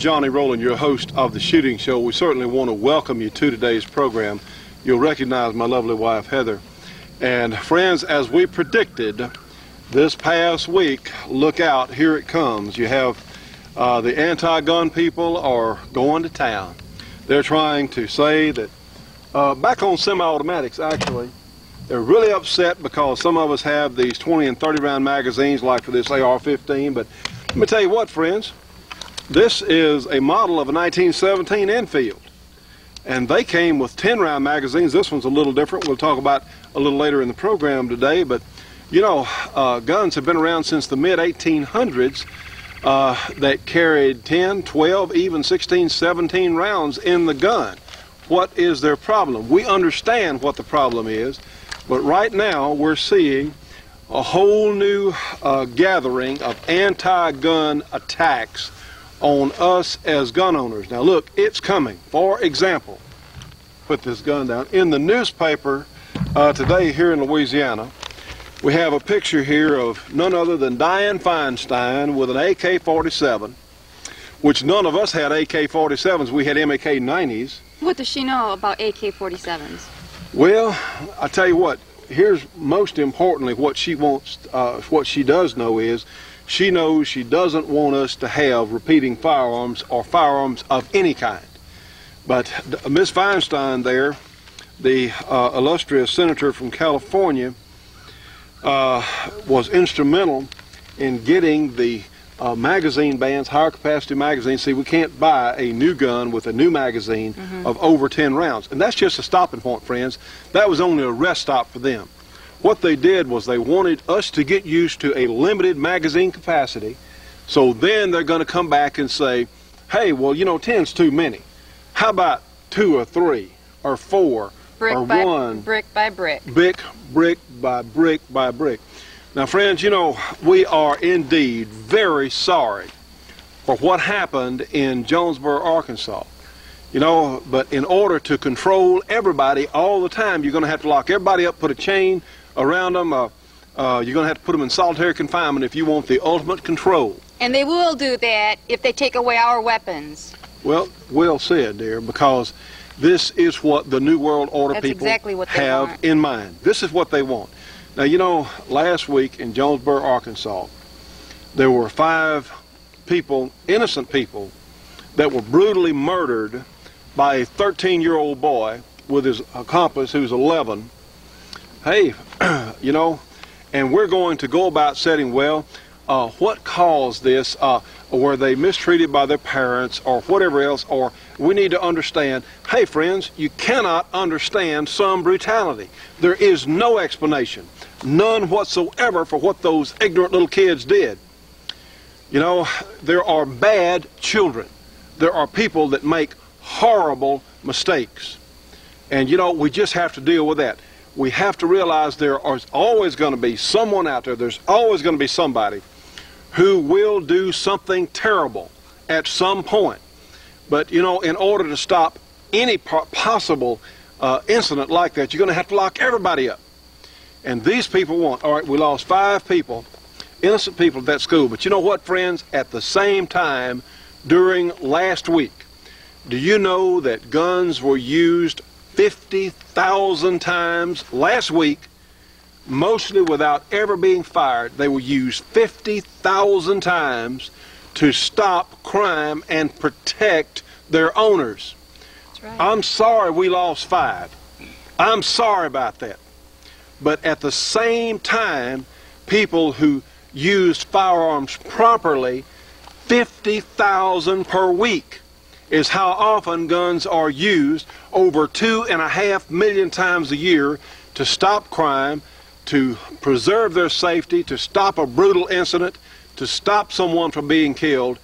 Johnny Rowland, your host of the Shooting Show. We certainly want to welcome you to today's program. You'll recognize my lovely wife, Heather. And friends, as we predicted this past week, look out, here it comes. You have uh, the anti-gun people are going to town. They're trying to say that, uh, back on semi-automatics actually, they're really upset because some of us have these 20 and 30 round magazines like for this AR-15, but let me tell you what, friends, this is a model of a 1917 Enfield. And they came with 10 round magazines. This one's a little different. We'll talk about a little later in the program today. But, you know, uh, guns have been around since the mid 1800s uh, that carried 10, 12, even 16, 17 rounds in the gun. What is their problem? We understand what the problem is, but right now we're seeing a whole new uh, gathering of anti gun attacks on us as gun owners. Now look, it's coming. For example, put this gun down. In the newspaper uh, today here in Louisiana, we have a picture here of none other than Dianne Feinstein with an AK-47, which none of us had AK-47s. We had MAK-90s. What does she know about AK-47s? Well, I tell you what. Here's most importantly what she wants. Uh, what she does know is she knows she doesn't want us to have repeating firearms or firearms of any kind. But Ms. Feinstein there, the uh, illustrious senator from California, uh, was instrumental in getting the uh, magazine bans, higher capacity magazines. See, we can't buy a new gun with a new magazine mm -hmm. of over 10 rounds. And that's just a stopping point, friends. That was only a rest stop for them. What they did was they wanted us to get used to a limited magazine capacity. So then they're going to come back and say, hey, well, you know, 10's too many. How about two or three or four brick or by, one? Brick by brick. Brick, brick by brick by brick. Now, friends, you know, we are indeed very sorry for what happened in Jonesboro, Arkansas. You know, but in order to control everybody all the time, you're going to have to lock everybody up, put a chain around them. Uh, uh, you're going to have to put them in solitary confinement if you want the ultimate control. And they will do that if they take away our weapons. Well, well said, dear, because this is what the New World Order That's people exactly what have want. in mind. This is what they want. Now, you know, last week in Jonesboro, Arkansas, there were five people, innocent people, that were brutally murdered by a 13-year-old boy with his accomplice who's 11 hey, you know, and we're going to go about setting, well, uh, what caused this? Uh, were they mistreated by their parents or whatever else? Or we need to understand, hey, friends, you cannot understand some brutality. There is no explanation, none whatsoever for what those ignorant little kids did. You know, there are bad children. There are people that make horrible mistakes. And, you know, we just have to deal with that we have to realize there is always going to be someone out there, there's always going to be somebody who will do something terrible at some point. But, you know, in order to stop any possible uh, incident like that, you're going to have to lock everybody up. And these people want, all right, we lost five people, innocent people at that school. But you know what, friends? At the same time, during last week, do you know that guns were used 50,000 times last week, mostly without ever being fired. They were used 50,000 times to stop crime and protect their owners. Right. I'm sorry we lost five. I'm sorry about that. But at the same time, people who used firearms properly, 50,000 per week is how often guns are used over two and a half million times a year to stop crime, to preserve their safety, to stop a brutal incident, to stop someone from being killed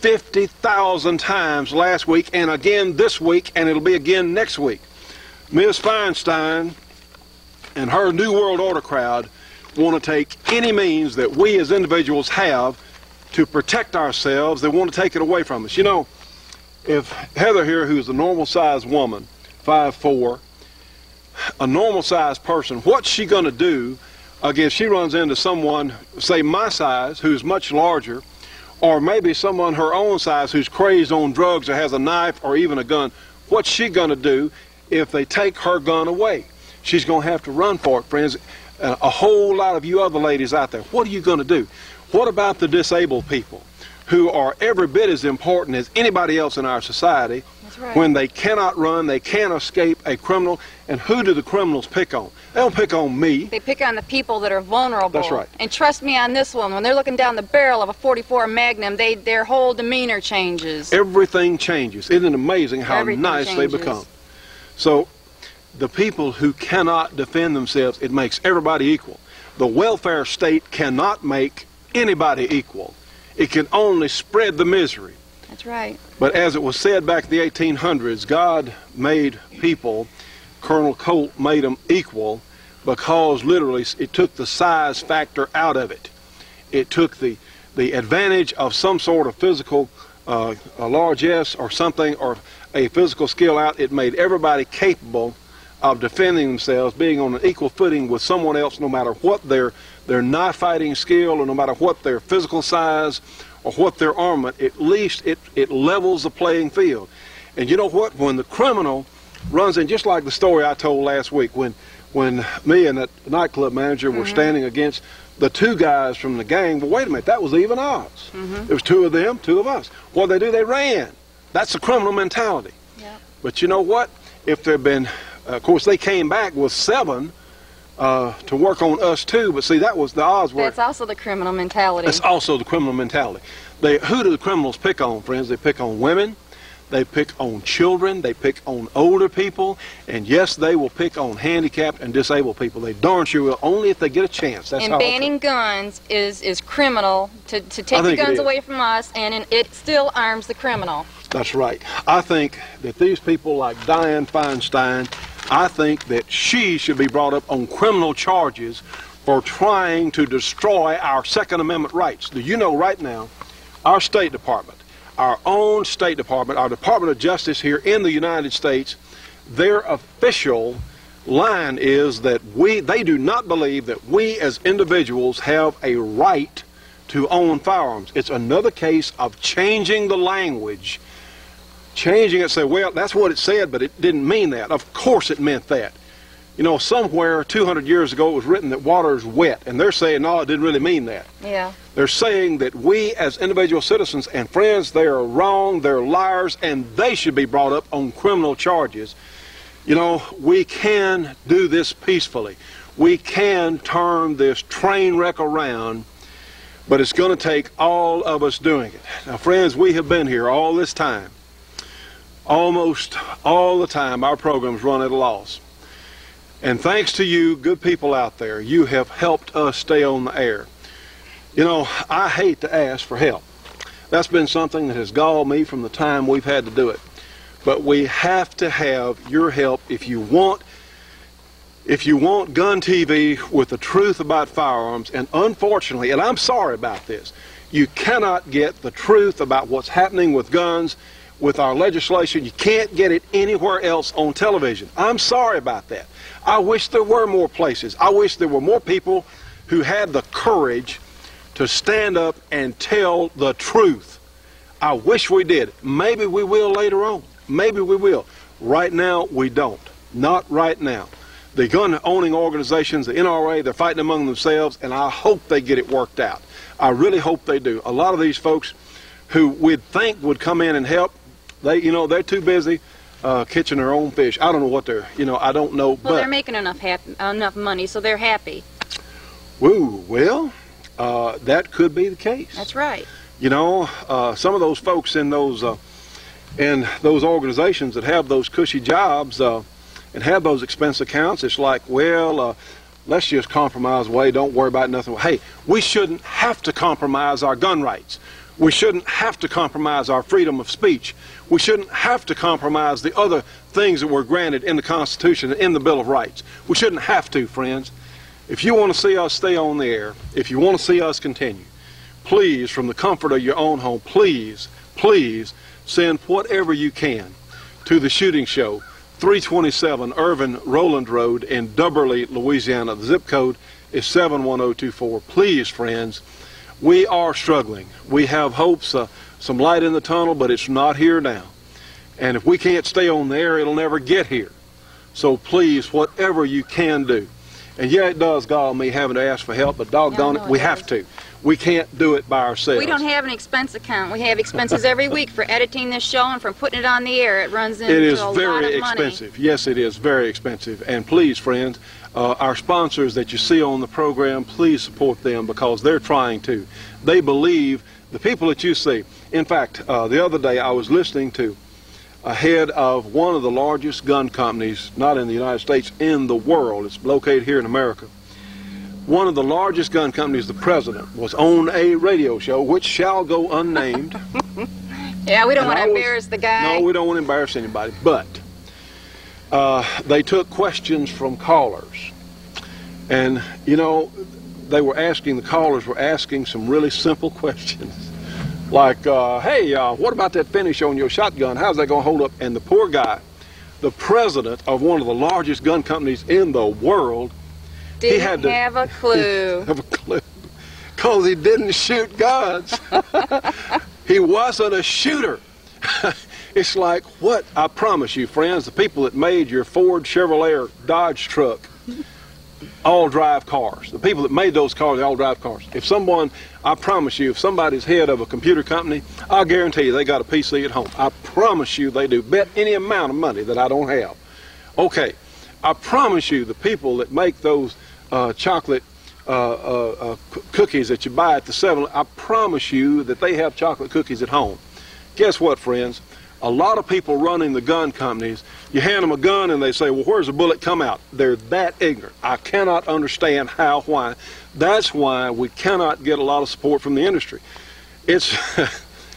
50,000 times last week and again this week and it'll be again next week. Ms. Feinstein and her New World Order crowd want to take any means that we as individuals have to protect ourselves. They want to take it away from us. You know, if Heather here, who's a normal sized woman, five four, a normal sized person, what's she going to do again? She runs into someone, say my size, who's much larger, or maybe someone her own size who's crazed on drugs or has a knife or even a gun, what's she going to do if they take her gun away? She's going to have to run for it, friends. A whole lot of you other ladies out there, what are you going to do? What about the disabled people who are every bit as important as anybody else in our society? Right. When they cannot run, they can't escape a criminal. And who do the criminals pick on? They don't pick on me. They pick on the people that are vulnerable. That's right. And trust me on this one, when they're looking down the barrel of a 44 Magnum, they their whole demeanor changes. Everything changes. Isn't it amazing how Everything nice changes. they become? So, the people who cannot defend themselves, it makes everybody equal. The welfare state cannot make anybody equal. It can only spread the misery. That's right. But as it was said back in the 1800s, God made people, Colonel Colt made them equal because literally it took the size factor out of it. It took the, the advantage of some sort of physical uh, a largesse or something or a physical skill out. It made everybody capable of defending themselves, being on an equal footing with someone else, no matter what their their knife fighting skill or no matter what their physical size or what their armament. At least it it levels the playing field. And you know what? When the criminal runs in, just like the story I told last week, when when me and that nightclub manager were mm-hmm. standing against the two guys from the gang. Well, wait a minute, that was even odds. Mm-hmm. It was two of them, two of us. What they do? They ran. That's the criminal mentality. Yep. But you know what? If there'd been, uh, of course, they came back with seven uh, to work on us too. But see, that was the odds were. That's also the criminal mentality. That's also the criminal mentality. They, who do the criminals pick on, friends? They pick on women. They pick on children. They pick on older people. And yes, they will pick on handicapped and disabled people. They darn sure will, only if they get a chance. That's and how. banning guns is, is criminal to, to take the guns away from us, and it still arms the criminal. That's right. I think that these people like Dianne Feinstein, I think that she should be brought up on criminal charges for trying to destroy our Second Amendment rights. Do you know right now, our State Department, our own State Department, our Department of Justice here in the United States, their official line is that we they do not believe that we as individuals have a right to own firearms. It's another case of changing the language changing it, say, well, that's what it said, but it didn't mean that. Of course it meant that. You know, somewhere 200 years ago it was written that water is wet, and they're saying, no, it didn't really mean that. Yeah. They're saying that we as individual citizens and friends, they are wrong, they're liars, and they should be brought up on criminal charges. You know, we can do this peacefully. We can turn this train wreck around, but it's going to take all of us doing it. Now, friends, we have been here all this time. Almost all the time, our programs run at a loss. And thanks to you, good people out there, you have helped us stay on the air. You know, I hate to ask for help. That's been something that has galled me from the time we've had to do it. But we have to have your help if you want if you want gun TV with the truth about firearms, and unfortunately, and I'm sorry about this, you cannot get the truth about what's happening with guns with our legislation. You can't get it anywhere else on television. I'm sorry about that. I wish there were more places. I wish there were more people who had the courage to stand up and tell the truth. I wish we did. Maybe we will later on. Maybe we will. Right now, we don't. Not right now. The gun owning organizations, the NRA, they're fighting among themselves, and I hope they get it worked out. I really hope they do. A lot of these folks who we'd think would come in and help, they, you know, they're too busy uh, catching their own fish. I don't know what they're, you know, I don't know. Well, but they're making enough hap- enough money, so they're happy. Woo, well, uh, that could be the case. That's right. You know, uh, some of those folks in those uh, in those organizations that have those cushy jobs uh, and have those expense accounts, it's like, well, uh, let's just compromise away. Don't worry about nothing. Hey, we shouldn't have to compromise our gun rights. We shouldn't have to compromise our freedom of speech. We shouldn't have to compromise the other things that were granted in the Constitution and in the Bill of Rights. We shouldn't have to, friends. If you want to see us stay on the air, if you want to see us continue, please, from the comfort of your own home, please, please send whatever you can to the shooting show, 327 Irvin Roland Road in Dubberly, Louisiana. The zip code is 71024. Please, friends, we are struggling. We have hopes, uh, some light in the tunnel, but it's not here now. And if we can't stay on the air, it'll never get here. So please, whatever you can do. And yeah, it does gall me having to ask for help, but doggone Yeah, it, we have to. We can't do it by ourselves. We don't have an expense account. We have expenses every week for editing this show and from putting it on the air. It runs into It is a lot very of money. expensive. Yes, it is very expensive. And please, friends, uh, our sponsors that you see on the program, please support them because they're trying to. They believe the people that you see. In fact, uh, the other day I was listening to a head of one of the largest gun companies, not in the United States, in the world. It's located here in America. One of the largest gun companies, the president, was on a radio show, which shall go unnamed. Yeah, we don't And want to was- embarrass the guy. No, we don't want to embarrass anybody. But uh, they took questions from callers, and you know, they were asking the callers were asking some really simple questions, like, uh, "Hey, uh, what about that finish on your shotgun? How's that going to hold up?" And the poor guy, the president of one of the largest gun companies in the world, Didn't had to- have a clue. have a clue, because he didn't shoot guns. he wasn't a shooter. it's like what I promise you, friends, the people that made your Ford, Chevrolet, or Dodge truck all drive cars. The people that made those cars, they all drive cars. If someone, I promise you, if somebody's head of a computer company, I guarantee you they got a PC at home. I promise you they do. Bet any amount of money that I don't have. Okay, I promise you the people that make those uh, chocolate uh, uh, uh, cookies that you buy at the 7 I promise you that they have chocolate cookies at home. Guess what, friends? A lot of people running the gun companies, you hand them a gun and they say, well, where's the bullet come out? They're that ignorant. I cannot understand how, why. That's why we cannot get a lot of support from the industry. It's,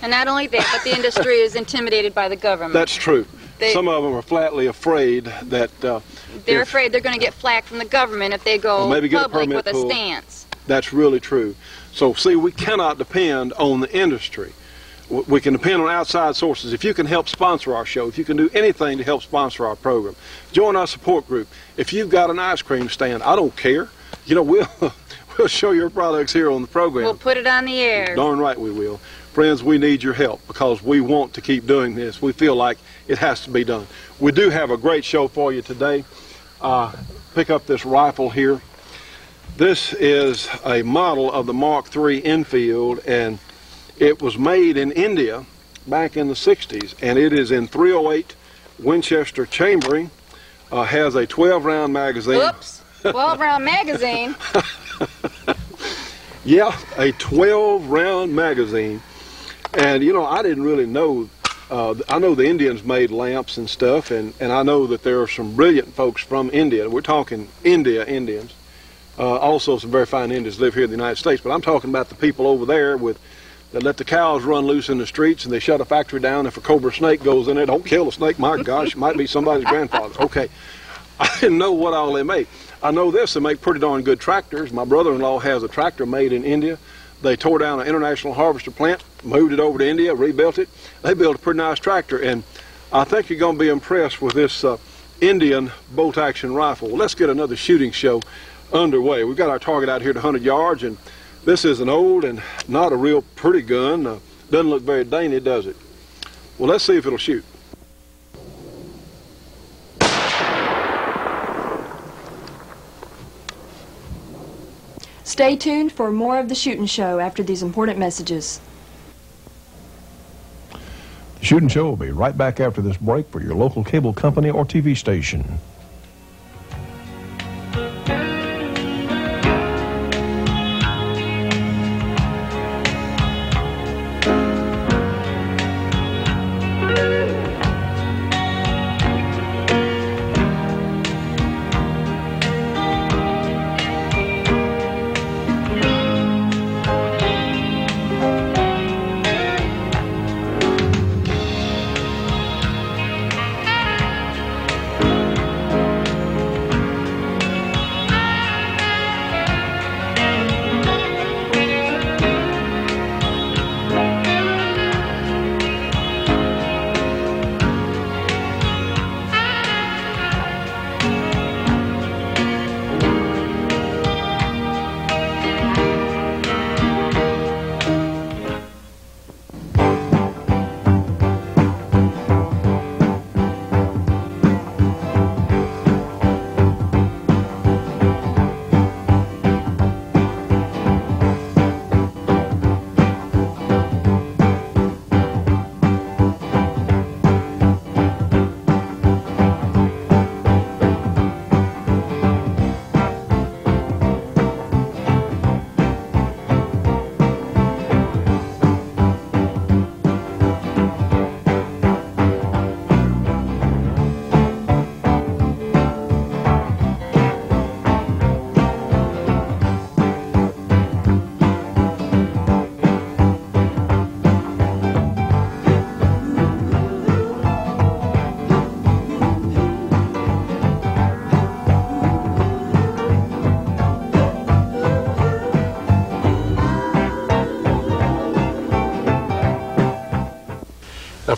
And not only that, but the industry is intimidated by the government. that's true. They- Some of them are flatly afraid that uh, They're if- afraid they're going to get flack from the government if they go maybe get public permit with a stance. That's really true. So, see, we cannot depend on the industry. We can depend on outside sources. If you can help sponsor our show, if you can do anything to help sponsor our program, join our support group. If you've got an ice cream stand, I don't care. You know, we'll we'll show your products here on the program. We'll put it on the air. Darn right we will. Friends, we need your help because we want to keep doing this. We feel like it has to be done. We do have a great show for you today. Uh, pick up this rifle here. This is a model of the Mark III Enfield, and it was made in India back in the 60s, and it is in 308 Winchester chambering. Uh, has a 12 round magazine. Oops. 12 round magazine. Yeah, a 12 round magazine. And you know, I didn't really know. Uh, I know the Indians made lamps and stuff, and, and I know that there are some brilliant folks from India. We're talking India Indians. Uh, also, some very fine Indians live here in the United States, but I'm talking about the people over there with that let the cows run loose in the streets and they shut a factory down. If a cobra snake goes in there, don't kill the snake. My gosh, it might be somebody's grandfather. Okay, I didn't know what all they make. I know this, they make pretty darn good tractors. My brother-in-law has a tractor made in India. They tore down an international harvester plant, moved it over to India, rebuilt it. They built a pretty nice tractor, and I think you're going to be impressed with this uh, Indian bolt-action rifle. Let's get another shooting show underway. We've got our target out here at 100 yards, and this is an old and not a real pretty gun. Uh, doesn't look very dainty, does it? Well, let's see if it'll shoot. Stay tuned for more of the shooting show after these important messages. The Shooting Show will be right back after this break for your local cable company or TV station.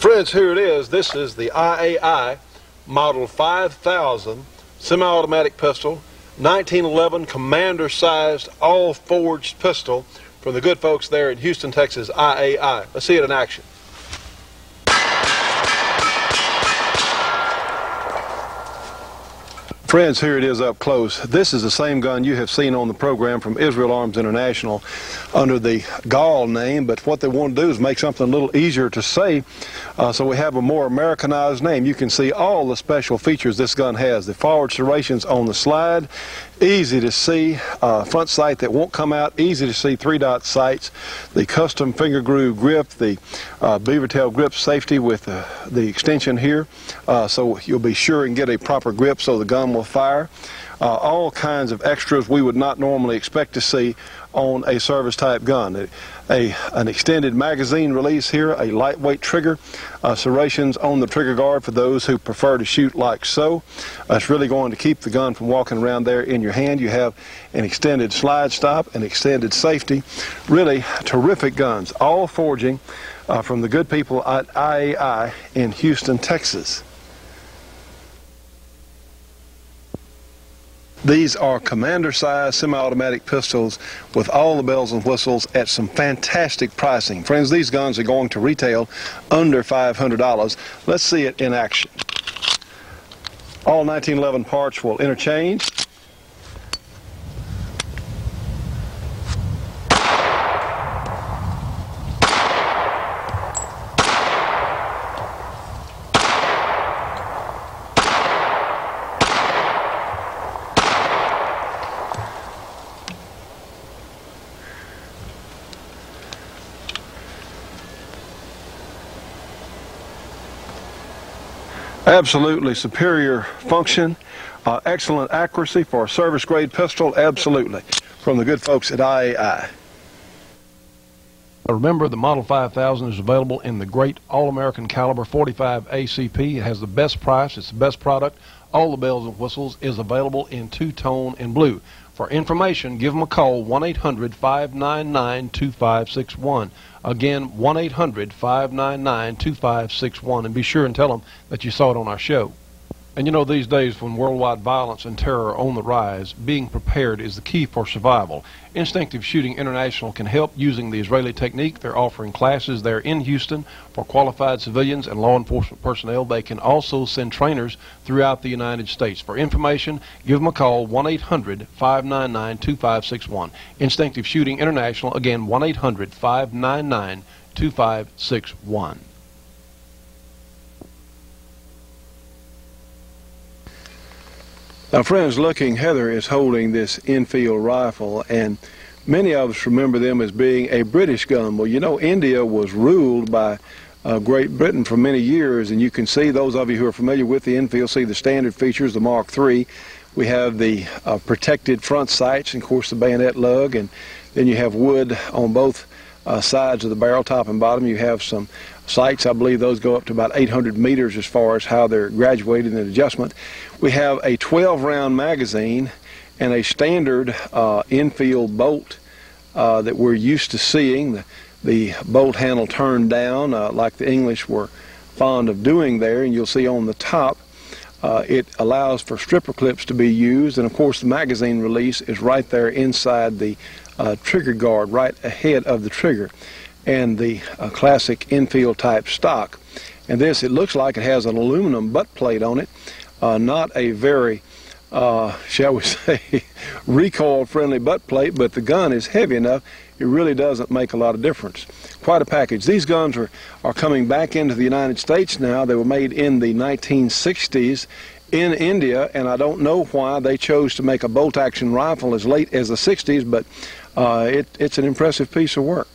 Friends, here it is. This is the IAI Model 5000 semi-automatic pistol, 1911 commander-sized, all-forged pistol from the good folks there in Houston, Texas, IAI. Let's see it in action. Friends, here it is up close. This is the same gun you have seen on the program from Israel Arms International under the Gall name, but what they want to do is make something a little easier to say, uh, so we have a more Americanized name. You can see all the special features this gun has. The forward serrations on the slide, easy to see uh, front sight that won't come out, easy to see three dot sights, the custom finger groove grip, the uh, beaver tail grip safety with uh, the extension here, uh, so you'll be sure and get a proper grip so the gun will fire. Uh, all kinds of extras we would not normally expect to see on a service type gun. A, an extended magazine release here, a lightweight trigger, uh, serrations on the trigger guard for those who prefer to shoot like so. Uh, it's really going to keep the gun from walking around there in your hand. You have an extended slide stop, an extended safety. Really terrific guns, all forging uh, from the good people at IAI in Houston, Texas. These are commander-sized semi-automatic pistols with all the bells and whistles at some fantastic pricing. Friends, these guns are going to retail under $500. Let's see it in action. All 1911 parts will interchange. Absolutely superior function, uh, excellent accuracy for a service grade pistol, absolutely, from the good folks at IAI. Remember, the Model 5000 is available in the great All-American caliber 45 ACP. It has the best price. It's the best product. All the bells and whistles is available in two-tone and blue. For information, give them a call, 1-800-599-2561. Again, 1-800-599-2561. And be sure and tell them that you saw it on our show. And you know, these days when worldwide violence and terror are on the rise, being prepared is the key for survival. Instinctive Shooting International can help using the Israeli technique. They're offering classes there in Houston for qualified civilians and law enforcement personnel. They can also send trainers throughout the United States. For information, give them a call 1 800 599 2561. Instinctive Shooting International, again 1 800 599 2561. Now, friends, looking, Heather is holding this Enfield rifle, and many of us remember them as being a British gun. Well, you know, India was ruled by uh, Great Britain for many years, and you can see, those of you who are familiar with the Enfield, see the standard features, the Mark III. We have the uh, protected front sights, and of course the bayonet lug, and then you have wood on both uh, sides of the barrel, top and bottom. You have some sights. I believe those go up to about 800 meters as far as how they're graduated in adjustment. We have a 12 round magazine and a standard uh, Enfield bolt uh, that we're used to seeing. The, the bolt handle turned down uh, like the English were fond of doing there and you'll see on the top uh, it allows for stripper clips to be used and of course the magazine release is right there inside the uh, trigger guard right ahead of the trigger and the uh, classic Enfield type stock. And this, it looks like it has an aluminum butt plate on it, uh, not a very, uh, shall we say, recoil friendly butt plate, but the gun is heavy enough, it really doesn't make a lot of difference. Quite a package. These guns are, are coming back into the United States now. They were made in the 1960s in India, and I don't know why they chose to make a bolt action rifle as late as the 60s, but uh, it, it's an impressive piece of work.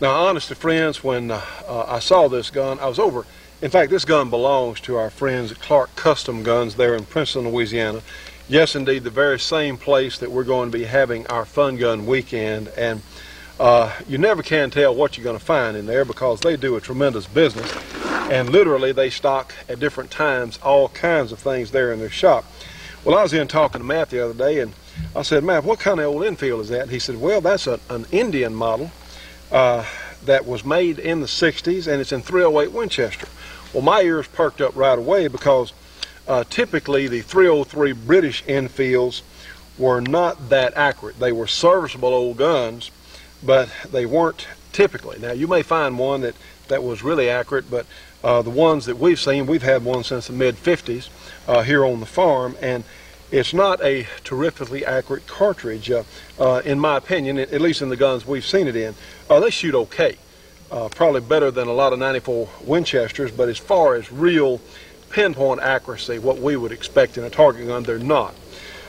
Now, honestly, friends, when uh, uh, I saw this gun, I was over. In fact, this gun belongs to our friends at Clark Custom Guns there in Princeton, Louisiana. Yes, indeed, the very same place that we're going to be having our fun gun weekend. And uh, you never can tell what you're going to find in there because they do a tremendous business. And literally, they stock at different times all kinds of things there in their shop. Well, I was in talking to Matt the other day, and I said, Matt, what kind of old Enfield is that? He said, well, that's a, an Indian model. Uh, that was made in the 60s, and it's in 308 Winchester. Well, my ears perked up right away because uh, typically the 303 British Enfields were not that accurate. They were serviceable old guns, but they weren't typically. Now, you may find one that, that was really accurate, but uh, the ones that we've seen, we've had one since the mid 50s uh, here on the farm, and it's not a terrifically accurate cartridge, uh, uh, in my opinion, at least in the guns we've seen it in. Uh, they shoot okay, uh, probably better than a lot of 94 Winchesters, but as far as real pinpoint accuracy, what we would expect in a target gun, they're not.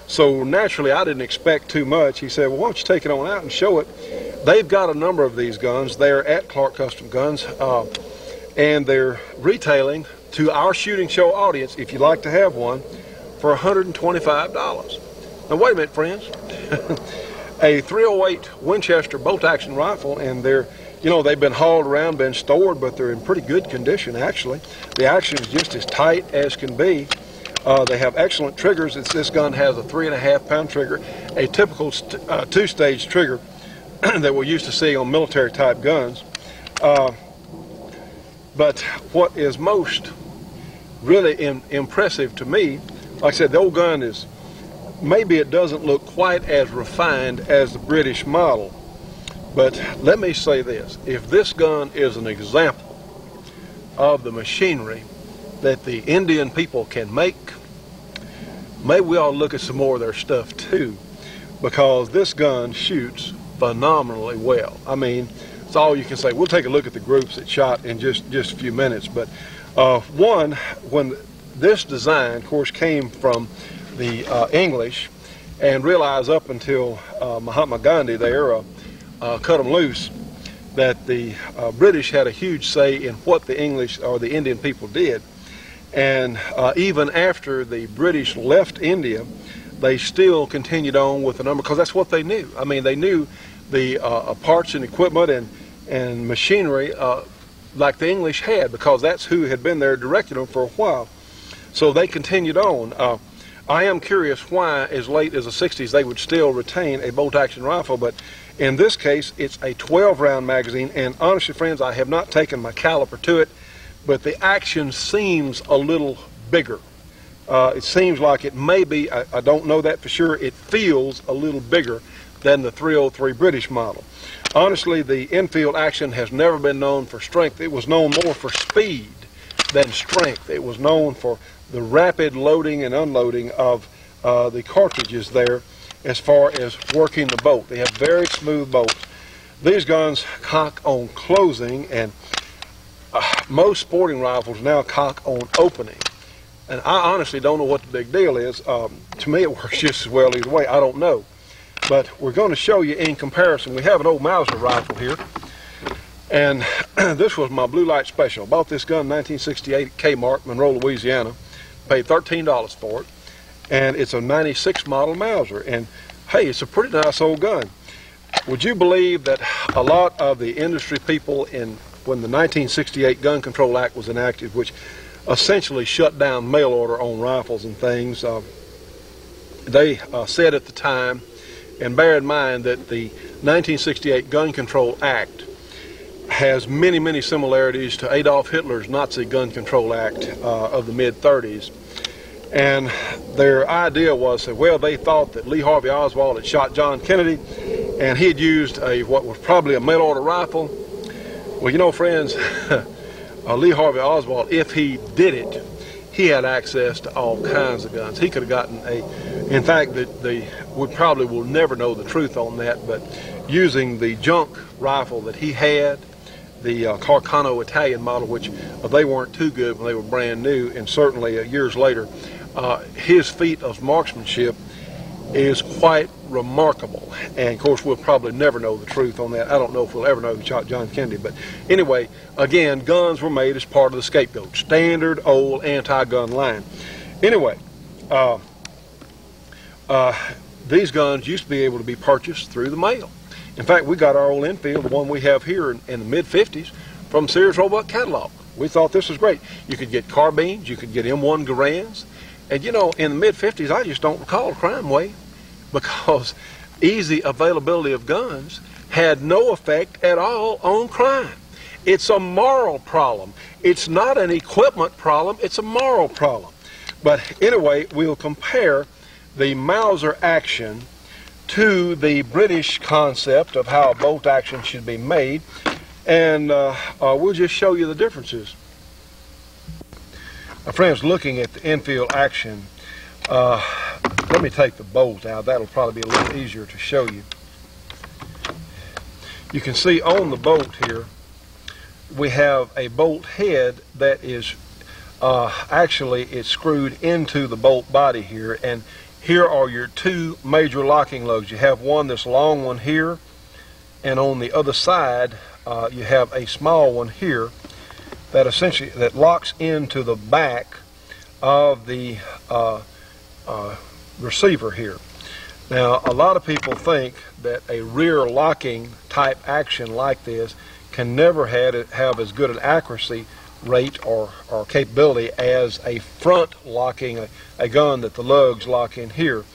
So naturally, I didn't expect too much. He said, well, why don't you take it on out and show it? They've got a number of these guns. They're at Clark Custom Guns, uh, and they're retailing to our shooting show audience, if you'd like to have one, for $125. Now, wait a minute, friends. a 308 Winchester bolt action rifle, and they're, you know, they've been hauled around, been stored, but they're in pretty good condition, actually. The action is just as tight as can be. Uh, they have excellent triggers. It's, this gun has a three and a half pound trigger, a typical uh, two stage trigger that we're used to seeing on military type guns. Uh, but what is most really in, impressive to me, like I said, the old gun is maybe it doesn't look quite as refined as the British model. But let me say this if this gun is an example of the machinery that the Indian people can make, maybe we ought to look at some more of their stuff too, because this gun shoots phenomenally well. I mean, it's all you can say. We'll take a look at the groups that shot in just, just a few minutes. But uh, one, when this design, of course, came from the uh, English and realized up until uh, Mahatma Gandhi there uh, uh, cut them loose that the uh, British had a huge say in what the English or the Indian people did. And uh, even after the British left India, they still continued on with the number because that's what they knew. I mean, they knew the uh, uh parts and equipment and, and machinery uh, like the English had because that's who had been there directing them for a while. So they continued on. I am curious why, as late as the 60s, they would still retain a bolt action rifle, but in this case, it's a 12 round magazine, and honestly, friends, I have not taken my caliper to it but the action seems a little bigger. Uh, it seems like it may be, I, I, don't know that for sure, it feels a little bigger than the 303 British model. Honestly, the Enfield action has never been known for strength. It was known more for speed than strength. It was known for the rapid loading and unloading of uh, the cartridges there as far as working the bolt. They have very smooth bolts. These guns cock on closing and uh, most sporting rifles now cock on opening. And I honestly don't know what the big deal is. Um, to me, it works just as well either way. I don't know. But we're going to show you in comparison. We have an old Mauser rifle here. And this was my Blue Light Special. Bought this gun in 1968 at Kmart, Monroe, Louisiana. Paid $13 for it. And it's a 96 model Mauser. And hey, it's a pretty nice old gun. Would you believe that a lot of the industry people in when the 1968 Gun Control Act was enacted, which essentially shut down mail order on rifles and things, uh, they uh, said at the time, and bear in mind that the 1968 Gun Control Act has many, many similarities to Adolf Hitler's Nazi Gun Control Act uh, of the mid 30s. And their idea was that, well, they thought that Lee Harvey Oswald had shot John Kennedy and he had used a what was probably a mail order rifle well, you know, friends, uh, Lee Harvey Oswald, if he did it, he had access to all kinds of guns. He could have gotten a, in fact, the, the, we probably will never know the truth on that, but using the junk rifle that he had, the uh, Carcano Italian model, which uh, they weren't too good when they were brand new, and certainly uh, years later, uh, his feat of marksmanship is quite remarkable. And of course, we'll probably never know the truth on that. I don't know if we'll ever know who shot John Kennedy. But anyway, again, guns were made as part of the scapegoat, standard old anti-gun line. Anyway, uh, uh, these guns used to be able to be purchased through the mail. In fact, we got our old Enfield, the one we have here in, in the mid 50s, from Sears Roebuck catalog. We thought this was great. You could get carbines, you could get M1 Garands, and you know, in the mid 50s, I just don't recall crime wave because easy availability of guns had no effect at all on crime. It's a moral problem. It's not an equipment problem, it's a moral problem. But anyway, we'll compare the Mauser action to the British concept of how a bolt action should be made, and uh, uh, we'll just show you the differences. My friends, looking at the Enfield action, uh, let me take the bolt out. That'll probably be a little easier to show you. You can see on the bolt here, we have a bolt head that is uh, actually it's screwed into the bolt body here and here are your two major locking lugs. You have one, this long one here, and on the other side, uh, you have a small one here that essentially that locks into the back of the uh, uh, receiver here. Now, a lot of people think that a rear locking type action like this can never have, have as good an accuracy rate or, or capability as a front locking, a, a gun that the lugs lock in here.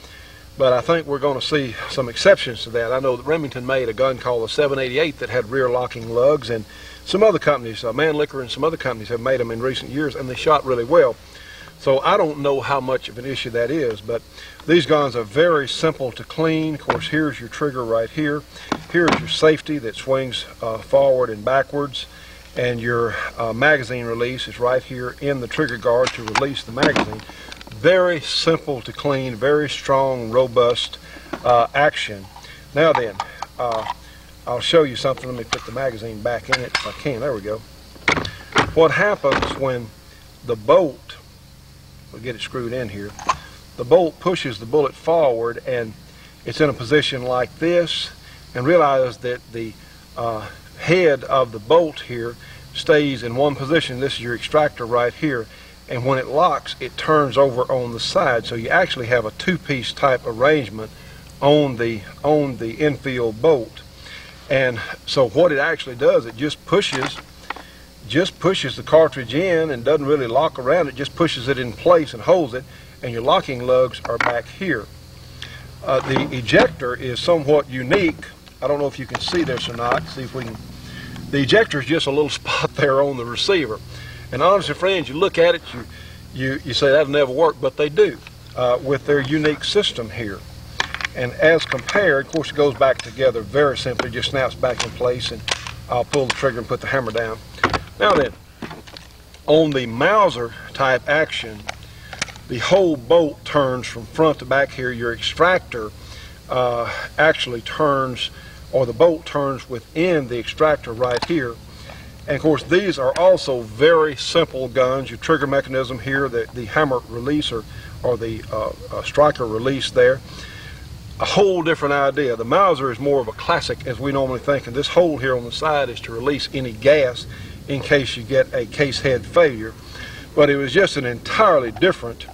But I think we're going to see some exceptions to that. I know that Remington made a gun called the 788 that had rear locking lugs, and some other companies, uh, Mannlicher and some other companies have made them in recent years, and they shot really well. So I don't know how much of an issue that is, but these guns are very simple to clean. Of course, here's your trigger right here. Here's your safety that swings uh, forward and backwards and your uh, magazine release is right here in the trigger guard to release the magazine. Very simple to clean, very strong, robust uh, action. Now then, uh, I'll show you something. Let me put the magazine back in it if I can. There we go. What happens when the bolt, we'll get it screwed in here, the bolt pushes the bullet forward and it's in a position like this and realize that the uh, head of the bolt here stays in one position. This is your extractor right here. And when it locks, it turns over on the side. So you actually have a two-piece type arrangement on the on the Enfield bolt. And so what it actually does, it just pushes just pushes the cartridge in and doesn't really lock around it, just pushes it in place and holds it, and your locking lugs are back here. Uh, the ejector is somewhat unique. I don't know if you can see this or not. See if we can the ejector is just a little spot there on the receiver. And honestly, friends, you look at it, you, you, you say that'll never work, but they do uh, with their unique system here. And as compared, of course, it goes back together very simply, just snaps back in place, and I'll pull the trigger and put the hammer down. Now then, on the Mauser type action, the whole bolt turns from front to back here. Your extractor uh, actually turns or the bolt turns within the extractor right here. And of course, these are also very simple guns. Your trigger mechanism here, the, the hammer releaser or the uh, uh, striker release there. A whole different idea. The Mauser is more of a classic as we normally think, and this hole here on the side is to release any gas in case you get a case head failure. But it was just an entirely different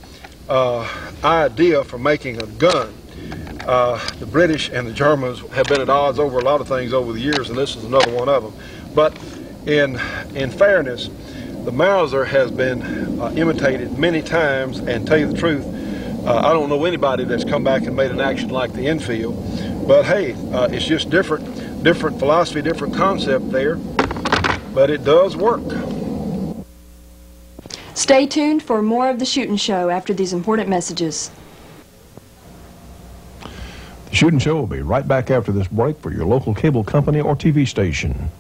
uh, idea for making a gun. Uh, the British and the Germans have been at odds over a lot of things over the years, and this is another one of them. But in in fairness, the Mauser has been uh, imitated many times, and tell you the truth, uh, I don't know anybody that's come back and made an action like the Enfield. But hey, uh, it's just different, different philosophy, different concept there, but it does work. Stay tuned for more of the Shooting Show after these important messages. The Shooting Show will be right back after this break for your local cable company or TV station.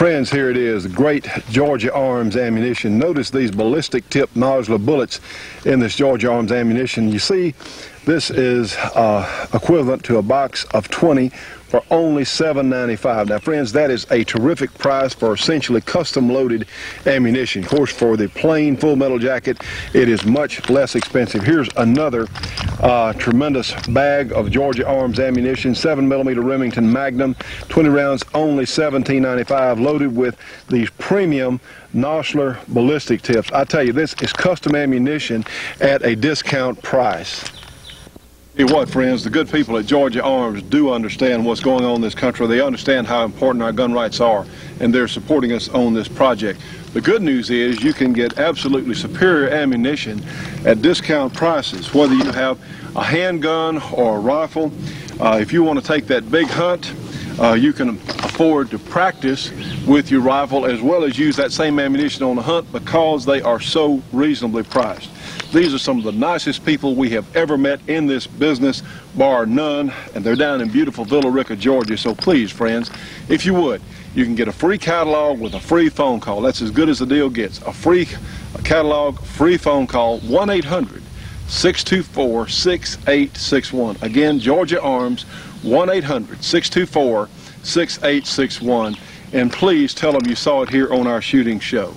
Friends, here it is, great Georgia Arms ammunition. Notice these ballistic tip Nosler bullets in this Georgia Arms ammunition. You see, this is uh, equivalent to a box of 20 for only $7.95. Now, friends, that is a terrific price for essentially custom-loaded ammunition. Of course, for the plain full metal jacket, it is much less expensive. Here's another uh, tremendous bag of Georgia Arms ammunition, 7mm Remington Magnum, 20 rounds, only $17.95, loaded with these premium Nosler ballistic tips. I tell you, this is custom ammunition at a discount price. Hey, what, friends? The good people at Georgia Arms do understand what's going on in this country. They understand how important our gun rights are, and they're supporting us on this project. The good news is you can get absolutely superior ammunition at discount prices, whether you have a handgun or a rifle. Uh, if you want to take that big hunt, uh, you can afford to practice with your rifle as well as use that same ammunition on the hunt because they are so reasonably priced. These are some of the nicest people we have ever met in this business, bar none, and they're down in beautiful Villa Rica, Georgia. So please, friends, if you would, you can get a free catalog with a free phone call. That's as good as the deal gets. A free catalog, free phone call, 1-800-624-6861. Again, Georgia Arms, 1-800-624-6861. And please tell them you saw it here on our shooting show.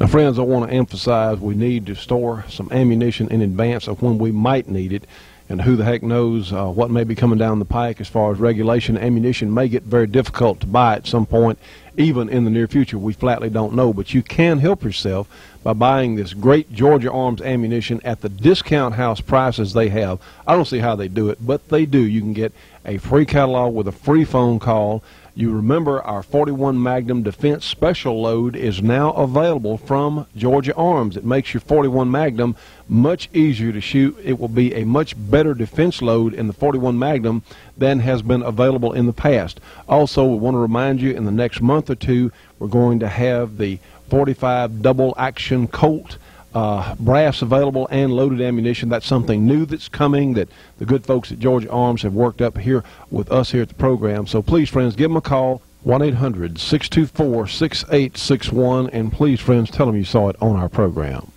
Now, friends, I want to emphasize we need to store some ammunition in advance of when we might need it. And who the heck knows uh, what may be coming down the pike as far as regulation. Ammunition may get very difficult to buy at some point, even in the near future. We flatly don't know. But you can help yourself by buying this great Georgia Arms ammunition at the discount house prices they have. I don't see how they do it, but they do. You can get a free catalog with a free phone call. You remember our 41 Magnum Defense Special Load is now available from Georgia Arms. It makes your 41 Magnum much easier to shoot. It will be a much better defense load in the 41 Magnum than has been available in the past. Also, we want to remind you in the next month or two, we're going to have the 45 double action Colt uh, brass available and loaded ammunition. That's something new that's coming that the good folks at Georgia Arms have worked up here with us here at the program. So please, friends, give them a call. 1-800-624-6861 and please friends tell them you saw it on our program.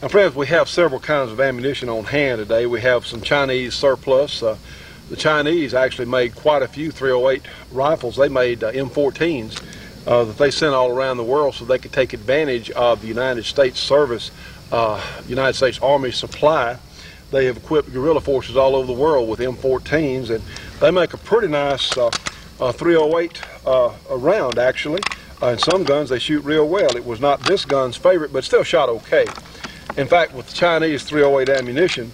Now friends we have several kinds of ammunition on hand today. We have some Chinese surplus. Uh, the Chinese actually made quite a few 308 rifles. They made uh, M14s uh, that they sent all around the world so they could take advantage of the United States service, uh, United States Army supply. They have equipped guerrilla forces all over the world with M14s, and they make a pretty nice uh, uh 308 uh, round, actually. Uh, and some guns they shoot real well. It was not this gun's favorite, but still shot okay. In fact, with Chinese 308 ammunition,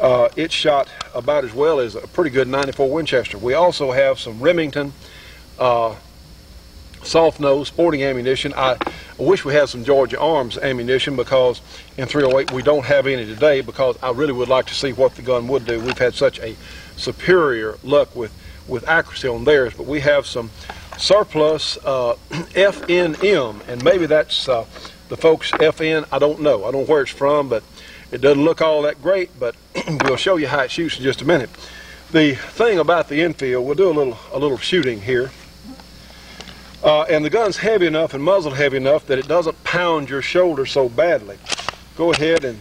uh, it shot about as well as a pretty good 94 Winchester. We also have some Remington uh, soft nose sporting ammunition. I wish we had some Georgia Arms ammunition because in 308 we don't have any today because I really would like to see what the gun would do. We've had such a superior luck with, with accuracy on theirs, but we have some surplus uh, FNM, and maybe that's uh, the folks FN, I don't know. I don't know where it's from, but it doesn't look all that great, but we'll show you how it shoots in just a minute. The thing about the Enfield, we'll do a little, a little shooting here. Uh, and the gun's heavy enough and muzzle heavy enough that it doesn't pound your shoulder so badly. Go ahead and,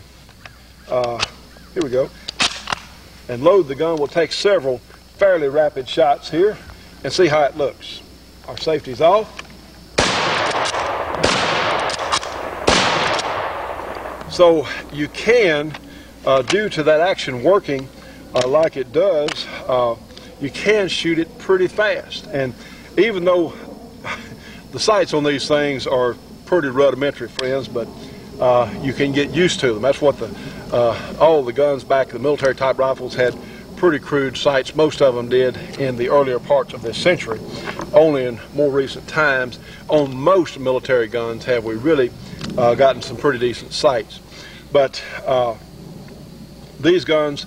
uh, here we go, and load the gun. We'll take several fairly rapid shots here and see how it looks. Our safety's off. So you can, uh, due to that action working uh, like it does, uh, you can shoot it pretty fast. And even though the sights on these things are pretty rudimentary, friends, but uh, you can get used to them. That's what the uh, all the guns back, the military type rifles had pretty crude sights. Most of them did in the earlier parts of this century. Only in more recent times, on most military guns, have we really uh, gotten some pretty decent sights. But uh, these guns,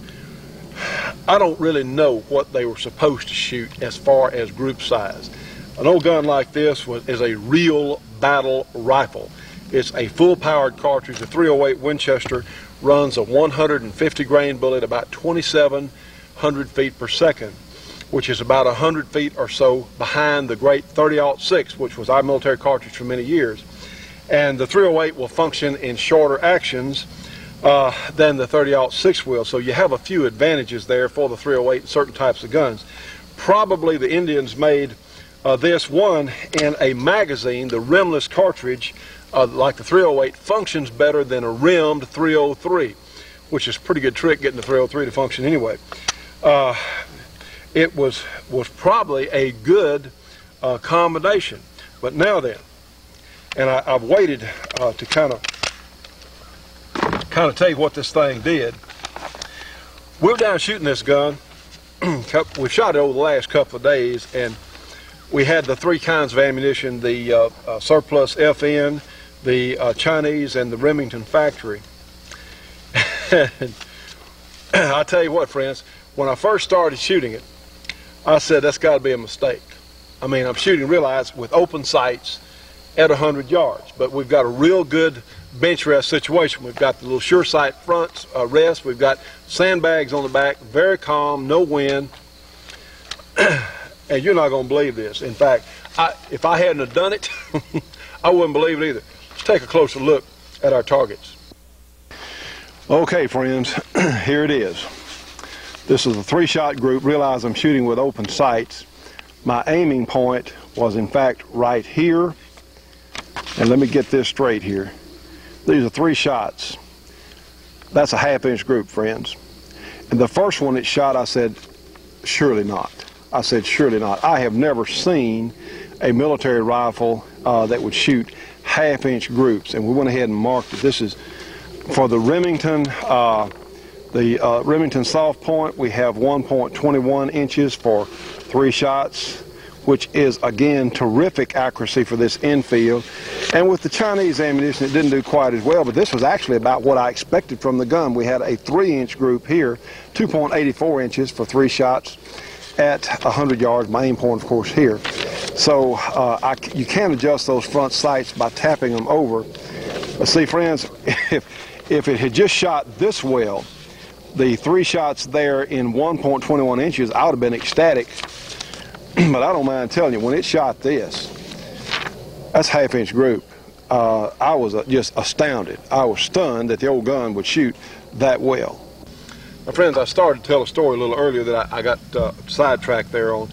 I don't really know what they were supposed to shoot as far as group size. An old gun like this was, is a real battle rifle. It's a full-powered cartridge. The 308 Winchester runs a 150 grain bullet about 2,700 feet per second. which is about 100 feet or so behind the great 30-06, which was our military cartridge for many years. And the 308 will function in shorter actions uh, than the 30-06 will. So you have a few advantages there for the 308 in certain types of guns. Probably the Indians made uh, this one in a magazine, the rimless cartridge, uh, like the 308, functions better than a rimmed 303, which is a pretty good trick getting the 303 to function anyway. Uh, it was was probably a good uh, combination. But now then, and I, have waited uh, to kind of kind of tell you what this thing did. We were down shooting this gun. we shot it over the last couple of days, and we had the three kinds of ammunition: the uh, uh, surplus FN, the uh, Chinese, and the Remington factory. I tell you what, friends, when I first started shooting it, I said that's got to be a mistake. I mean, I'm shooting, realize, with open sights at 100 yards, but we've got a real good bench rest situation. We've got the little sure sight front uh, rest. We've got sandbags on the back, very calm, no wind. and you're not going to believe this. In fact, I, if I hadn't have done it, I wouldn't believe it either. Let's take a closer look at our targets. Okay, friends, here it is. This is a three-shot group. Realize I'm shooting with open sights. My aiming point was in fact right here. And let me get this straight here. These are three shots. That's a half inch group, friends. And the first one it shot, I said, surely not. I said, surely not. I have never seen a military rifle uh, that would shoot half inch groups. And we went ahead and marked it. This is for the Remington uh, the uh, Remington soft point, we have 1.21 inches for three shots, which is again terrific accuracy for this Enfield. And with the Chinese ammunition, it didn't do quite as well, but this was actually about what I expected from the gun. We had a three inch group here, 2.84 inches for three shots at 100 yards, my aim point, of course, here. So uh, I, you can adjust those front sights by tapping them over. But see, friends, if, if it had just shot this well, the three shots there in 1.21 inches, I would have been ecstatic. but I don't mind telling you, when it shot this, that's half inch group. Uh, I was uh, just astounded. I was stunned that the old gun would shoot that well. My friends, I started to tell a story a little earlier that I, I got uh, sidetracked there on.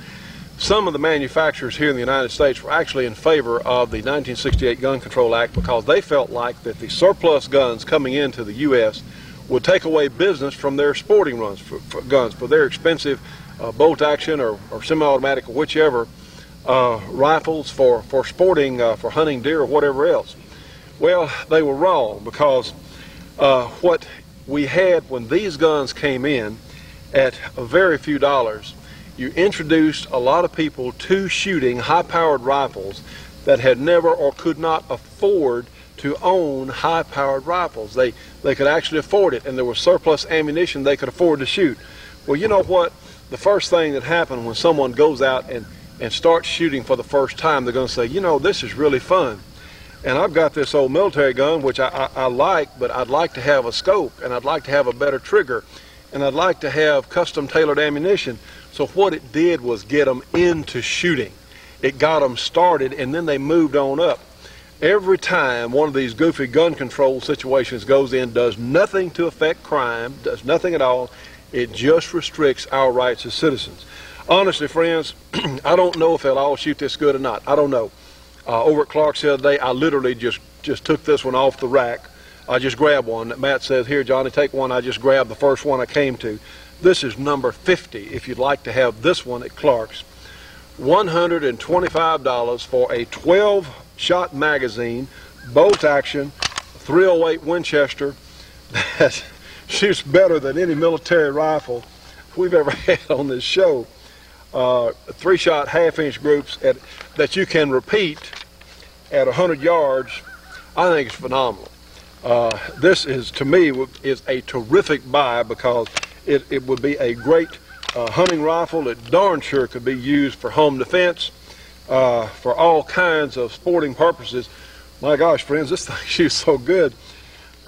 Some of the manufacturers here in the United States were actually in favor of the 1968 Gun Control Act because they felt like that the surplus guns coming into the U.S would take away business from their sporting runs for, for guns, for their expensive uh, bolt action or, or semi-automatic or whichever uh, rifles for, for sporting, uh, for hunting deer or whatever else. Well, they were wrong because uh, what we had when these guns came in at a very few dollars, you introduced a lot of people to shooting high-powered rifles that had never or could not afford to own high-powered rifles. They they could actually afford it, and there was surplus ammunition they could afford to shoot. Well, you know what? The first thing that happened when someone goes out and and starts shooting for the first time, they're going to say, you know, this is really fun. And I've got this old military gun, which I, I, I like, but I'd like to have a scope, and I'd like to have a better trigger, and I'd like to have custom tailored ammunition. So what it did was get them into shooting. It got them started, and then they moved on up every time one of these goofy gun control situations goes in, does nothing to affect crime, does nothing at all. It just restricts our rights as citizens. Honestly, friends, I don't know if they'll all shoot this good or not. I don't know. Uh, over at Clark's the other day, I literally just, just took this one off the rack. I just grabbed one. Matt says, here, Johnny, take one. I just grabbed the first one I came to. This is number 50 if you'd like to have this one at Clark's. $125 for a 12 shot magazine, bolt action, 308 Winchester that shoots better than any military rifle we've ever had on this show. Uh, three shot half inch groups at, that you can repeat at 100 yards, I think it's phenomenal. Uh, this is, to me, is a terrific buy because it, it would be a great uh, hunting rifle. It darn sure could be used for home defense uh, for all kinds of sporting purposes. My gosh, friends, this thing shoots so good.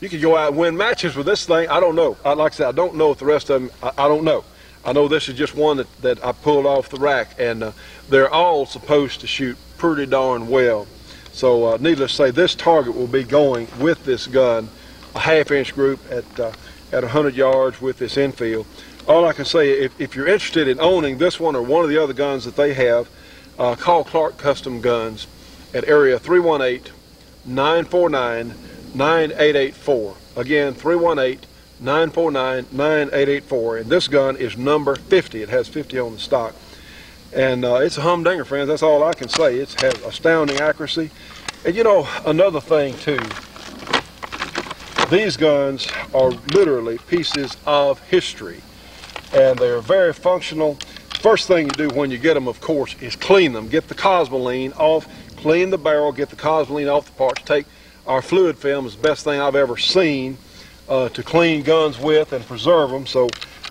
you could go out and win matches with this thing. I don't know. I, like I said, I don't know if the rest of them, I, I don't know. I know this is just one that, that I pulled off the rack, and uh, they're all supposed to shoot pretty darn well. So, uh, needless to say, this target will be going with this gun, a half-inch group at uh, at 100 yards with this Enfield. All I can say, if, if you're interested in owning this one or one of the other guns that they have, uh, call Clark Custom Guns at area 318 949 9884. Again, 318 949 9884. And this gun is number 50. It has 50 on the stock. And uh, it's a humdinger, friends. That's all I can say. It has astounding accuracy. And you know, another thing, too, these guns are literally pieces of history. And they're very functional. First thing you do when you get them, of course, is clean them. Get the cosmoline off, clean the barrel, get the cosmoline off the parts. Take our fluid film is the best thing I've ever seen uh, to clean guns with and preserve them. So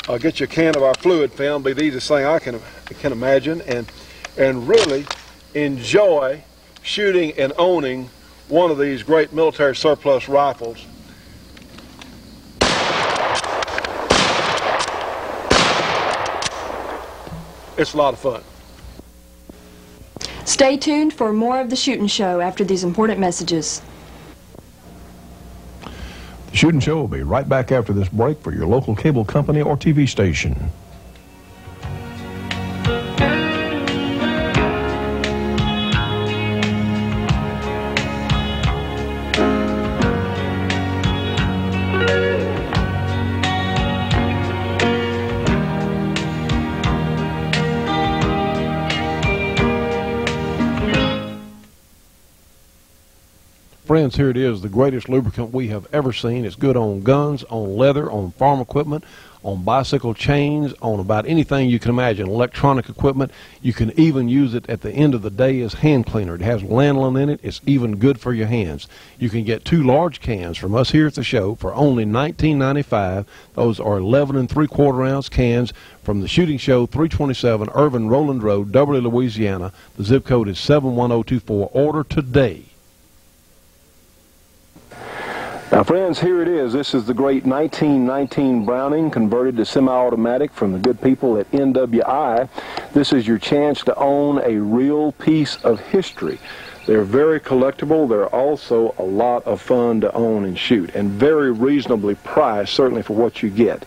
uh, get you a can of our fluid film, be the easiest thing I can, can imagine, and, and really enjoy shooting and owning one of these great military surplus rifles. It's a lot of fun. Stay tuned for more of the shooting show after these important messages. The shooting show will be right back after this break for your local cable company or TV station. Friends, here it is, the greatest lubricant we have ever seen. It's good on guns, on leather, on farm equipment, on bicycle chains, on about anything you can imagine, electronic equipment. You can even use it at the end of the day as hand cleaner. It has lanolin in it. It's even good for your hands. You can get two large cans from us here at the show for only $19.95. Those are 11 and 3 quarter ounce cans from the Shooting Show, 327 Irvin Roland Road, Dubberly, Louisiana. The zip code is 71024. Order today. Now, friends, here it is. This is the great 1919 Browning converted to semi-automatic from the good people at NWI. This is your chance to own a real piece of history. They're very collectible. They're also a lot of fun to own and shoot, and very reasonably priced, certainly for what you get.